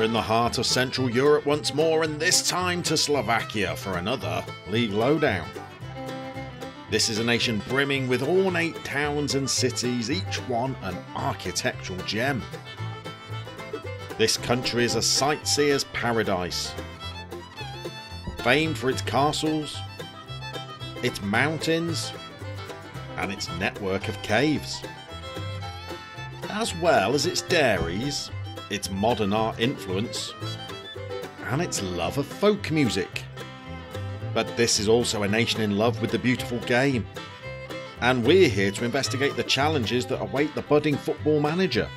We're in the heart of Central Europe once more, and this time to Slovakia for another League Lowdown. This is a nation brimming with ornate towns and cities, each one an architectural gem. This country is a sightseer's paradise, famed for its castles, its mountains, and its network of caves, as well as its dairies, its modern art influence, and its love of folk music. But this is also a nation in love with the beautiful game. And we're here to investigate the challenges that await the budding football manager.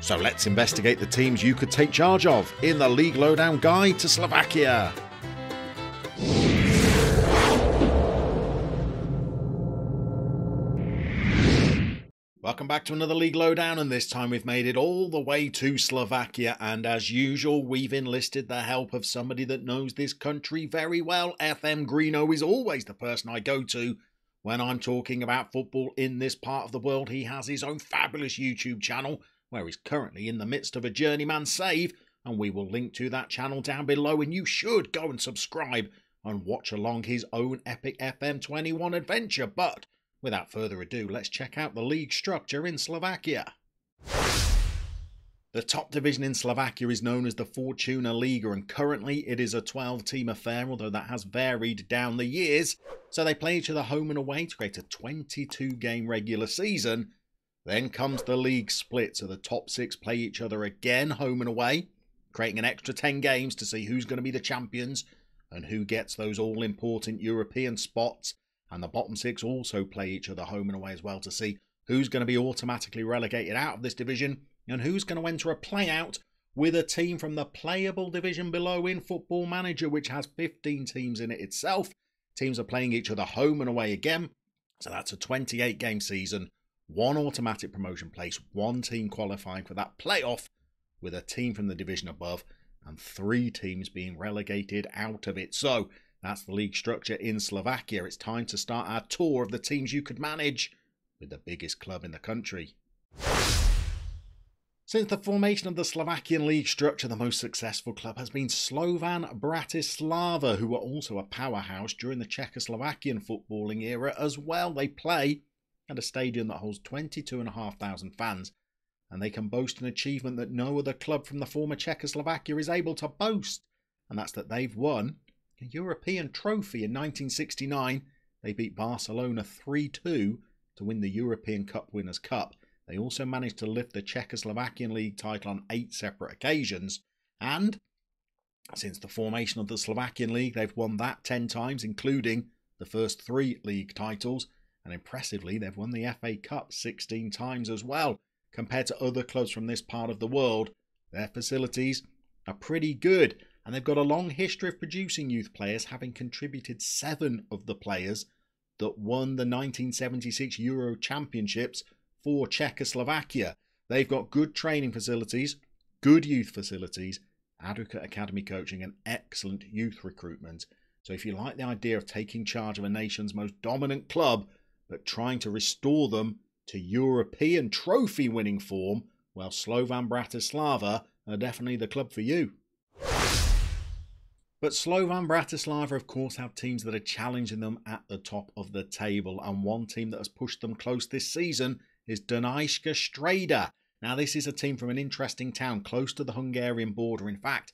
So let's investigate the teams you could take charge of in the League Lowdown Guide to Slovakia. Welcome back to another League Lowdown, and this time we've made it all the way to Slovakia. And as usual, we've enlisted the help of somebody that knows this country very well. FM Greeno is always the person I go to when I'm talking about football in this part of the world. He has his own fabulous YouTube channel where he's currently in the midst of a journeyman save, and we will link to that channel down below. And you should go and subscribe and watch along his own epic FM21 adventure. But Without further ado, let's check out the league structure in Slovakia. The top division in Slovakia is known as the Fortuna Liga, and currently it is a 12 team affair, although that has varied down the years. So they play each other home and away to create a 22 game regular season. Then comes the league split, so the top six play each other again home and away, creating an extra 10 games to see who's going to be the champions and who gets those all important European spots and the bottom six also play each other home and away as well to see who's going to be automatically relegated out of this division and who's going to enter a play-out with a team from the playable division below in Football Manager, which has 15 teams in it itself. Teams are playing each other home and away again. So that's a 28 game season, one automatic promotion place, one team qualifying for that playoff with a team from the division above, and three teams being relegated out of it. So that's the league structure in Slovakia. It's time to start our tour of the teams you could manage with the biggest club in the country. Since the formation of the Slovakian league structure, the most successful club has been Slovan Bratislava, who were also a powerhouse during the Czechoslovakian footballing era as well. They play at a stadium that holds 22,500 fans, and they can boast an achievement that no other club from the former Czechoslovakia is able to boast, and that's that they've won a European trophy in 1969. They beat Barcelona 3 2 to win the European Cup Winners' Cup. They also managed to lift the Czechoslovakian League title on eight separate occasions. And since the formation of the Slovakian League, they've won that 10 times, including the first three league titles. And impressively, they've won the FA Cup 16 times as well. Compared to other clubs from this part of the world, their facilities are pretty good and they've got a long history of producing youth players, having contributed seven of the players that won the 1976 Euro Championships for Czechoslovakia. They've got good training facilities, good youth facilities, adequate academy coaching, and excellent youth recruitment. So, if you like the idea of taking charge of a nation's most dominant club, but trying to restore them to European trophy winning form, well, Slovan Bratislava are definitely the club for you. But Slovan Bratislava, of course, have teams that are challenging them at the top of the table, and one team that has pushed them close this season is Dunajska Streda. Now, this is a team from an interesting town close to the Hungarian border. In fact,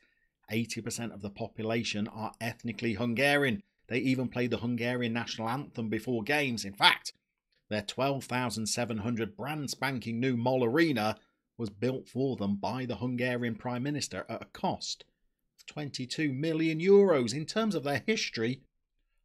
80% of the population are ethnically Hungarian. They even play the Hungarian national anthem before games. In fact, their 12,700 brand spanking new Mol Arena was built for them by the Hungarian Prime Minister at a cost 22 million euros. In terms of their history,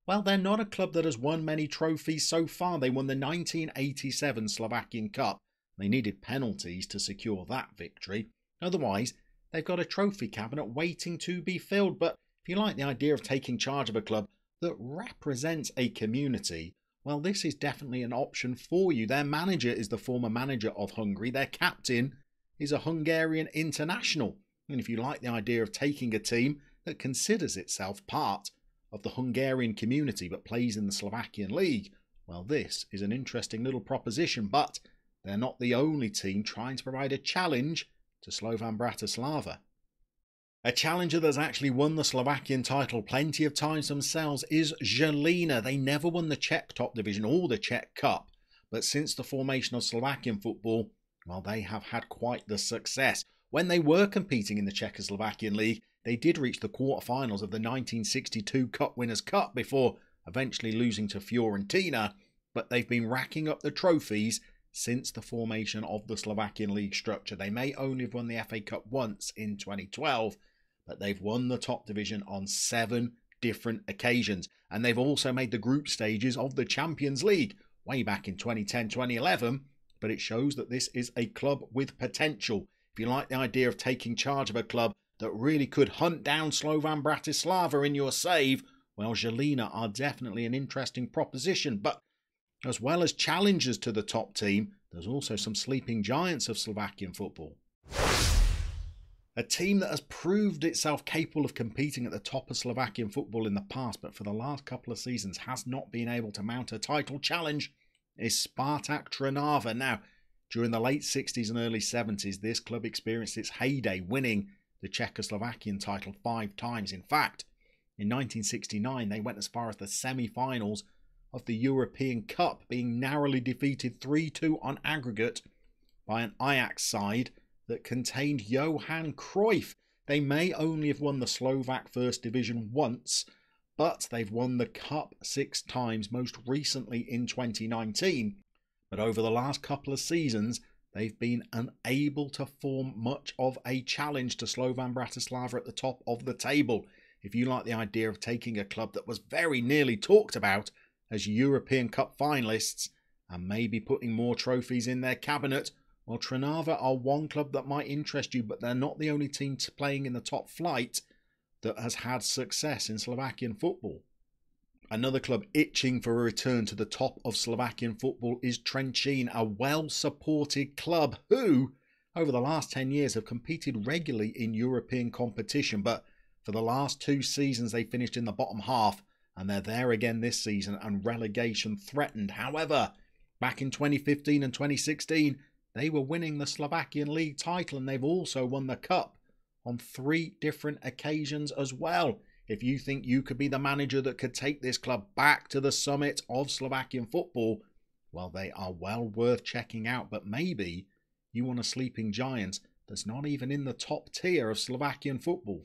well, they're not a club that has won many trophies so far. They won the 1987 Slovakian Cup. They needed penalties to secure that victory. Otherwise, they've got a trophy cabinet waiting to be filled. But if you like the idea of taking charge of a club that represents a community, well, this is definitely an option for you. Their manager is the former manager of Hungary. Their captain is a Hungarian international. And if you like the idea of taking a team that considers itself part of the Hungarian community but plays in the Slovakian league, well, this is an interesting little proposition, but they're not the only team trying to provide a challenge to Slovan Bratislava. A challenger that's actually won the Slovakian title plenty of times themselves is Žilina. They never won the Czech top division or the Czech Cup, but since the formation of Slovakian football, well, they have had quite the success. When they were competing in the Czechoslovakian League, they did reach the quarterfinals of the 1962 Cup Winners' Cup before eventually losing to Fiorentina, but they've been racking up the trophies since the formation of the Slovakian league structure. They may only have won the FA Cup once in 2012, but they've won the top division on seven different occasions. And they've also made the group stages of the Champions League way back in 2010 2011. But it shows that this is a club with potential. If you like the idea of taking charge of a club that really could hunt down Slovan Bratislava in your save, well, Žilina are definitely an interesting proposition. But as well as challengers to the top team, there's also some sleeping giants of Slovakian football. A team that has proved itself capable of competing at the top of Slovakian football in the past, but for the last couple of seasons has not been able to mount a title challenge, is Spartak Trnava. Now, during the late 60s and early 70s, this club experienced its heyday, winning the Czechoslovakian title five times. In fact, in 1969, they went as far as the semi finals of the European Cup, being narrowly defeated 3 2 on aggregate by an Ajax side that contained Johan Cruyff. They may only have won the Slovak First Division once, but they've won the Cup six times, most recently in 2019. But over the last couple of seasons, they've been unable to form much of a challenge to Slovan Bratislava at the top of the table. If you like the idea of taking a club that was very nearly talked about as European Cup finalists and maybe putting more trophies in their cabinet, well, Trnava are one club that might interest you, but they're not the only team playing in the top flight that has had success in Slovakian football. Another club itching for a return to the top of Slovakian football is Trenčín, a well supported club who, over the last 10 years, have competed regularly in European competition, but for the last two seasons they finished in the bottom half, and they're there again this season and relegation threatened. However, back in 2015 and 2016, they were winning the Slovakian League title and they've also won the Cup on three different occasions as well. If you think you could be the manager that could take this club back to the summit of Slovakian football, well, they are well worth checking out. But maybe you want a sleeping giant that's not even in the top tier of Slovakian football.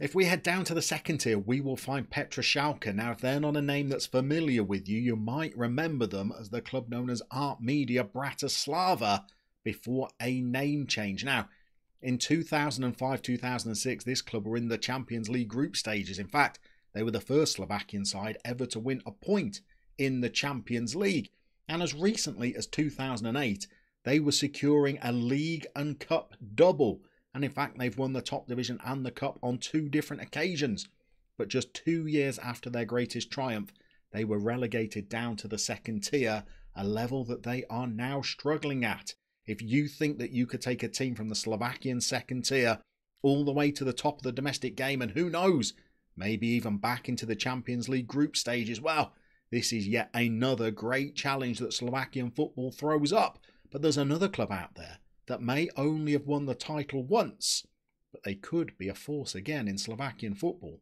If we head down to the second tier, we will find Petržalka. Now, if they're not a name that's familiar with you, you might remember them as the club known as Artmedia Bratislava before a name change. Now, in 2005 2006, this club were in the Champions League group stages. In fact, they were the first Slovakian side ever to win a point in the Champions League. And as recently as 2008, they were securing a league and cup double and in fact, they've won the top division and the cup on two different occasions. But just two years after their greatest triumph, they were relegated down to the second tier, a level that they are now struggling at. If you think that you could take a team from the Slovakian second tier all the way to the top of the domestic game, and who knows, maybe even back into the Champions League group stage as well, this is yet another great challenge that Slovakian football throws up. But there's another club out there that may only have won the title once, but they could be a force again in Slovakian football.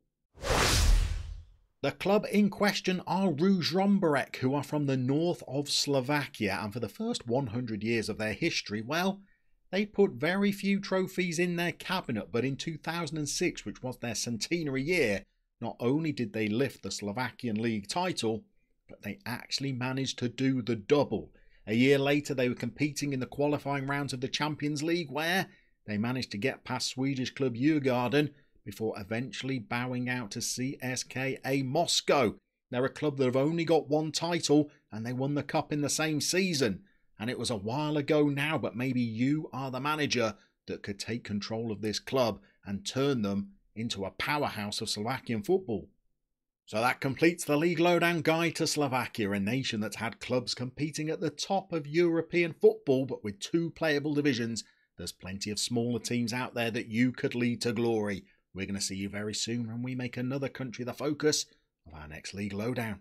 The club in question are Ružomberok, who are from the north of Slovakia, and for the first 100 years of their history, well, they put very few trophies in their cabinet, but in 2006, which was their centenary year, not only did they lift the Slovakian League title, but they actually managed to do the double. A year later, they were competing in the qualifying rounds of the Champions League, where they managed to get past Swedish club Djurgården before eventually bowing out to CSKA Moscow. They're a club that have only got one title and they won the cup in the same season. And it was a while ago now, but maybe you are the manager that could take control of this club and turn them into a powerhouse of Slovakian football. So that completes the League Lowdown guide to Slovakia, a nation that's had clubs competing at the top of European football, but with two playable divisions. There's plenty of smaller teams out there that you could lead to glory. We're going to see you very soon when we make another country the focus of our next League Lowdown.